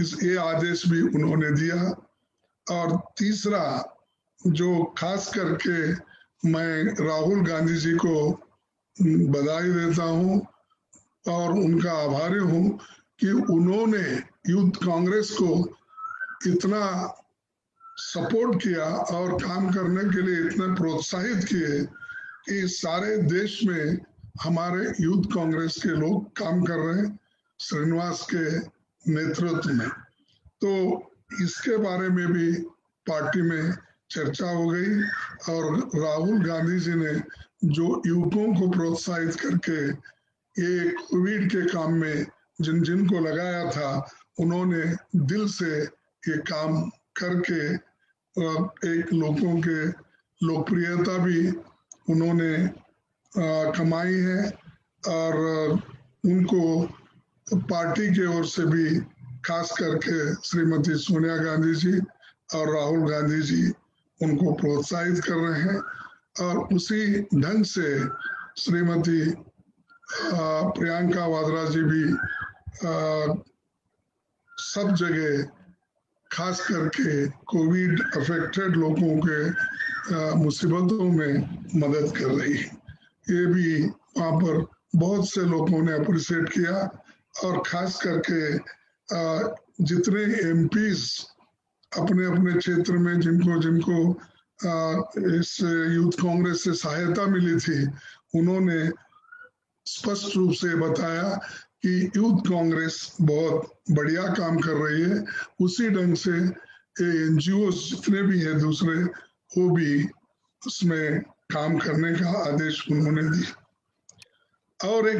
इस ये आदेश भी उन्होंने दिया और तीसरा, जो खास करके मैं राहुल गांधी जी को बधाई देता हूँ और उनका आभारी हूँ कि उन्होंने यूथ कांग्रेस को इतना सपोर्ट किया और काम करने के लिए इतने प्रोत्साहित किए कि सारे देश में हमारे यूथ कांग्रेस के लोग काम कर रहे हैं। श्रीनिवास के नेतृत्व में। तो इसके बारे में भी पार्टी में चर्चा हो गई और राहुल गांधी जी ने जो युवकों को प्रोत्साहित करके ये कोविड के काम में जिन जिन को लगाया था, उन्होंने दिल से ये काम करके एक लोगों के लोकप्रियता भी उन्होंने कमाई है और उनको पार्टी की ओर से भी खास करके श्रीमती सोनिया गांधी जी और राहुल गांधी जी उनको प्रोत्साहित कर रहे हैं और उसी ढंग से श्रीमती प्रियंका वाद्रा जी भी आ, सब जगह खास करके कोविड अफेक्टेड लोगों के मुसीबतों में मदद कर रही है। ये भी वहाँ पर बहुत से लोगों ने अप्रिशिएट किया और खास करके जितने एम अपने अपने क्षेत्र में जिनको जिनको इस यूथ कांग्रेस से सहायता मिली थी, उन्होंने स्पष्ट रूप से बताया कि यूथ कांग्रेस बहुत बढ़िया काम कर रही है। उसी ढंग से एनजीओ जितने भी हैं दूसरे, वो भी उसमें काम करने का आदेश उन्होंने दिया। और एक